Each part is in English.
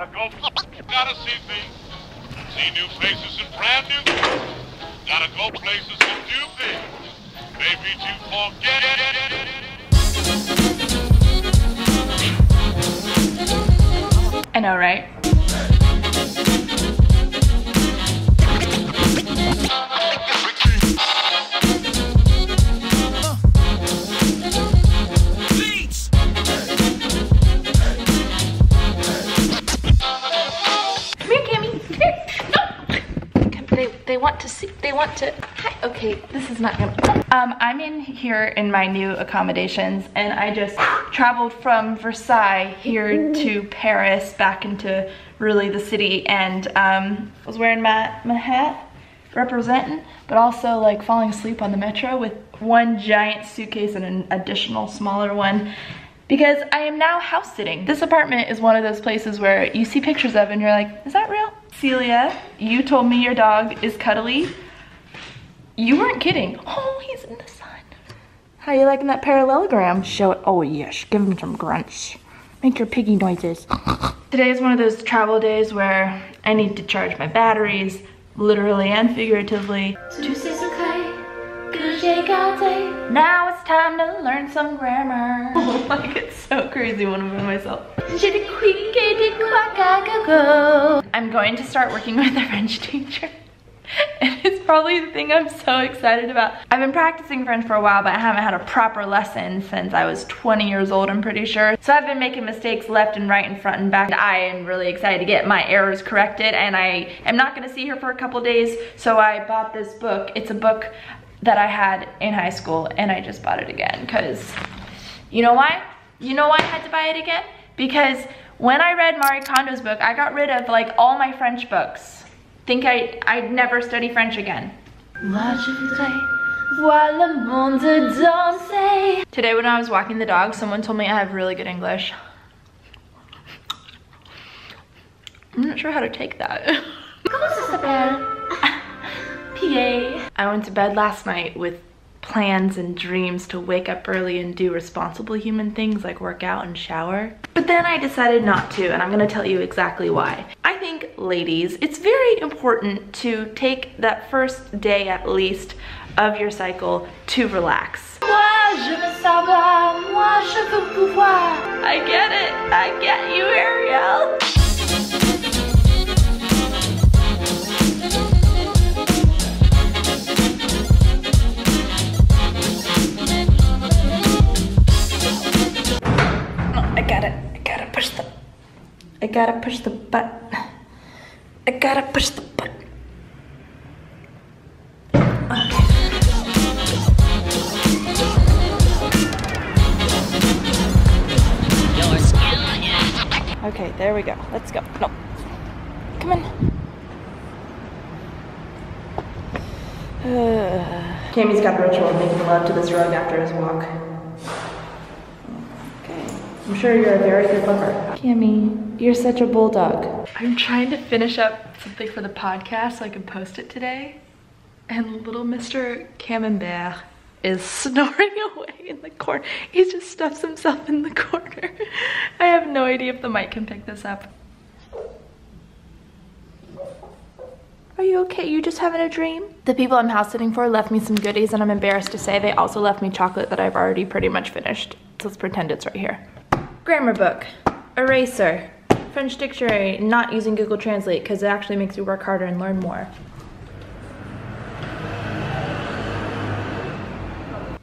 Gotta go. Gotta see things. See new faces and brand new things. Gotta go places and do things. Maybe to forget. I know, right? They want to see, they want to, hi, okay, this is not gonna, um, I'm in here in my new accommodations and I just traveled from Versailles here to Paris, back into really the city and um, I was wearing my, my hat, representing, but also like falling asleep on the metro with one giant suitcase and an additional smaller one because I am now house sitting. This apartment is one of those places where you see pictures of and you're like, is that real? Celia, you told me your dog is cuddly. You weren't kidding. Oh, he's in the sun. How you liking that parallelogram? Show it. Oh, yes. Give him some grunts. Make your piggy noises. Today is one of those travel days where I need to charge my batteries, literally and figuratively. Now it's time to learn some grammar. Oh my, it's so crazy when I'm by myself. I'm going to start working with a French teacher. And it's probably the thing I'm so excited about. I've been practicing French for a while, but I haven't had a proper lesson since I was 20 years old, I'm pretty sure. So I've been making mistakes left and right and front and back. I am really excited to get my errors corrected and I am not gonna see her for a couple days, so I bought this book. It's a book that I had in high school and I just bought it again because you know why? You know why I had to buy it again? Because when I read Marie Kondo's book, I got rid of like all my French books. Think I, I'd never study French again. Today when I was walking the dog, someone told me I have really good English. I'm not sure how to take that. I went to bed last night with plans and dreams to wake up early and do responsible human things like work out and shower. But then I decided not to and I'm gonna tell you exactly why. I think, ladies, it's very important to take that first day at least of your cycle to relax. I get it, I get you, gotta push the button. I gotta push the button. Okay. Okay, there we go. Let's go. No. Come on. Uh, Tammy's got the ritual of making love to this rug after his walk. Okay. I'm sure you're a very good lover. Cammy, you're such a bulldog. I'm trying to finish up something for the podcast so I can post it today. And little Mr. Camembert is snoring away in the corner. He just stuffs himself in the corner. I have no idea if the mic can pick this up. Are you okay? You just having a dream? The people I'm house sitting for left me some goodies and I'm embarrassed to say they also left me chocolate that I've already pretty much finished. So let's pretend it's right here. Grammar book, eraser, French dictionary, not using Google Translate because it actually makes you work harder and learn more.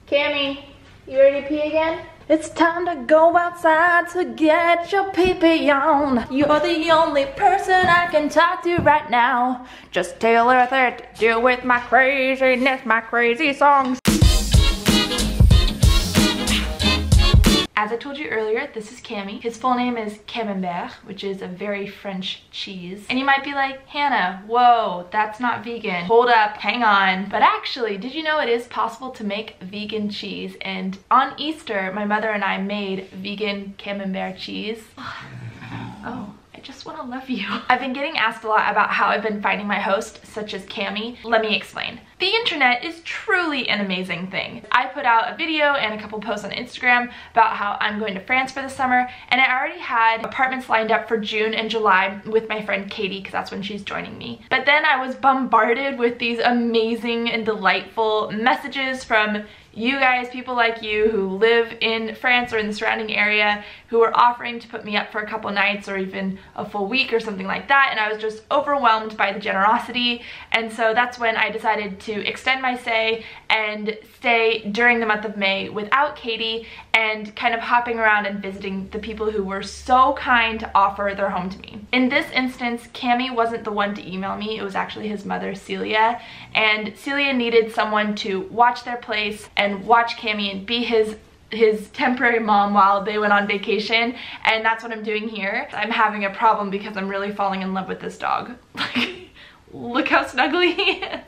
Cammy, you ready to pee again? It's time to go outside to get your pee-pee on. You're the only person I can talk to right now. Just Taylor there to deal with my craziness, my crazy songs. I told you earlier, this is Cammy. His full name is Camembert, which is a very French cheese. And you might be like, Hannah, whoa, that's not vegan. Hold up, hang on. But actually, did you know it is possible to make vegan cheese? And on Easter, my mother and I made vegan Camembert cheese. Oh, Just wanna love you. I've been getting asked a lot about how I've been finding my host, such as Cami. Let me explain. The internet is truly an amazing thing. I put out a video and a couple posts on Instagram about how I'm going to France for the summer and I already had apartments lined up for June and July with my friend Katie because that's when she's joining me. But then I was bombarded with these amazing and delightful messages from you guys, people like you who live in France or in the surrounding area who were offering to put me up for a couple nights or even a full week or something like that. And I was just overwhelmed by the generosity. And so that's when I decided to extend my stay and stay during the month of May without Katie and kind of hopping around and visiting the people who were so kind to offer their home to me. In this instance, Cami wasn't the one to email me, it was actually his mother Celia. And Celia needed someone to watch their place and watch Cami and be his his temporary mom while they went on vacation and that's what I'm doing here. I'm having a problem because I'm really falling in love with this dog. Like, look how snuggly he is.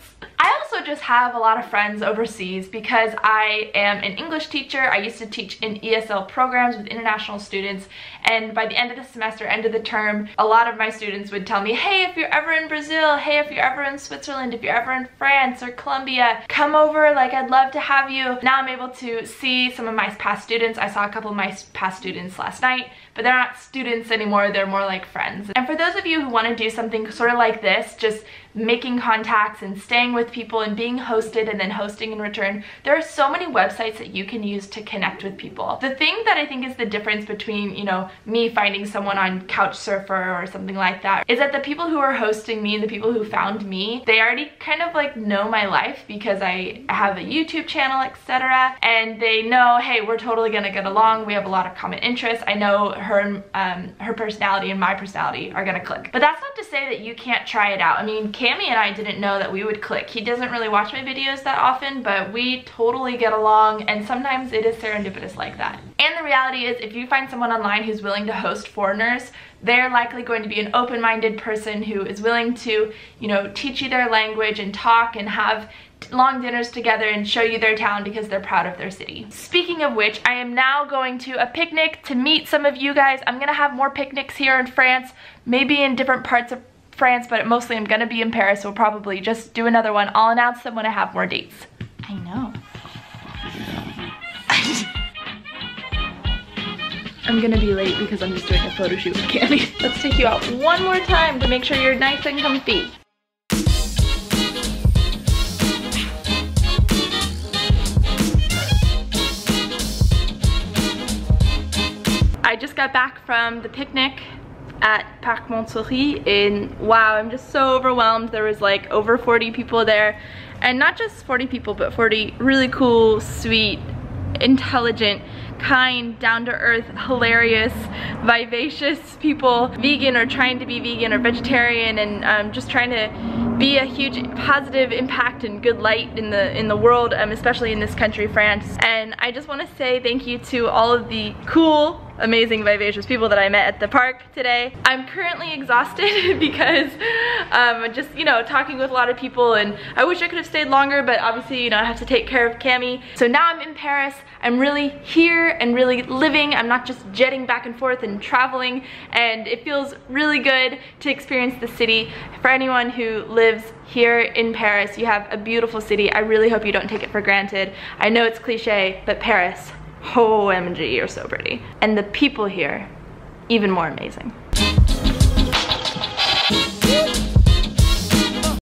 Also just have a lot of friends overseas because I am an English teacher. I used to teach in ESL programs with international students and by the end of the semester, end of the term, a lot of my students would tell me, hey, if you're ever in Brazil, hey, if you're ever in Switzerland, if you're ever in France or Colombia, come over, like I'd love to have you. Now I'm able to see some of my past students. I saw a couple of my past students last night, but they're not students anymore, they're more like friends. And for those of you who wanna do something sort of like this, just making contacts and staying with people and being hosted and then hosting in return. There are so many websites that you can use to connect with people. The thing that I think is the difference between, you know, me finding someone on Couchsurfer or something like that is that the people who are hosting me, and the people who found me, they already kind of like know my life because I have a YouTube channel, etc. And they know, hey, we're totally gonna get along. We have a lot of common interests. I know her, um, her personality and my personality are gonna click. But that's not to say that you can't try it out. I mean, Cami and I didn't know that we would click. He doesn't really watch my videos that often, but we totally get along and sometimes it is serendipitous like that. And the reality is if you find someone online who's willing to host foreigners, they're likely going to be an open-minded person who is willing to, you know, teach you their language and talk and have long dinners together and show you their town because they're proud of their city. Speaking of which, I am now going to a picnic to meet some of you guys. I'm gonna have more picnics here in France, maybe in different parts of France, but mostly I'm gonna be in Paris, so we'll probably just do another one. I'll announce them when I have more dates. I know. I'm gonna be late because I'm just doing a photo shoot with Cami. Let's take you out one more time to make sure you're nice and comfy. I just got back from the picnic at Parc Montsouris and wow, I'm just so overwhelmed. There was like over 40 people there and not just 40 people, but 40 really cool, sweet, intelligent, kind, down-to-earth, hilarious, vivacious people, vegan or trying to be vegan or vegetarian and um, just trying to be a huge positive impact and good light in the in the world, um, especially in this country, France. And I just want to say thank you to all of the cool amazing vivacious people that I met at the park today. I'm currently exhausted because um, just, you know, talking with a lot of people and I wish I could have stayed longer, but obviously, you know, I have to take care of Cami. So now I'm in Paris. I'm really here and really living. I'm not just jetting back and forth and traveling and it feels really good to experience the city. For anyone who lives here in Paris, you have a beautiful city. I really hope you don't take it for granted. I know it's cliche, but Paris, OMG, you're so pretty. And the people here, even more amazing.